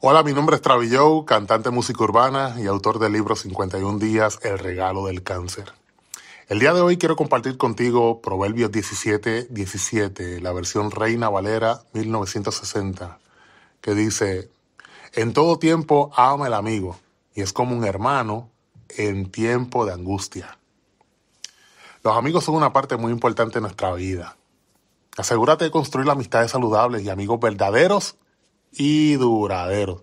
Hola, mi nombre es Travi Joe, cantante música urbana y autor del libro 51 días, El regalo del cáncer. El día de hoy quiero compartir contigo Proverbios 17, 17, la versión Reina Valera 1960, que dice, en todo tiempo ama el amigo y es como un hermano en tiempo de angustia. Los amigos son una parte muy importante de nuestra vida. Asegúrate de construir amistades saludables y amigos verdaderos y duraderos.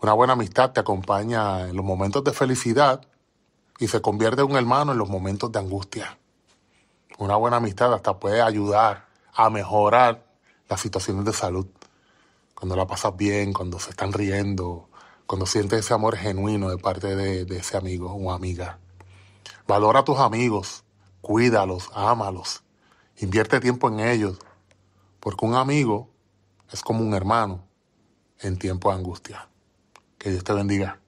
Una buena amistad te acompaña en los momentos de felicidad y se convierte en un hermano en los momentos de angustia. Una buena amistad hasta puede ayudar a mejorar las situaciones de salud. Cuando la pasas bien, cuando se están riendo, cuando sientes ese amor genuino de parte de, de ese amigo o amiga. Valora a tus amigos, cuídalos, ámalos, invierte tiempo en ellos, porque un amigo es como un hermano en tiempo de angustia. Que Dios te bendiga.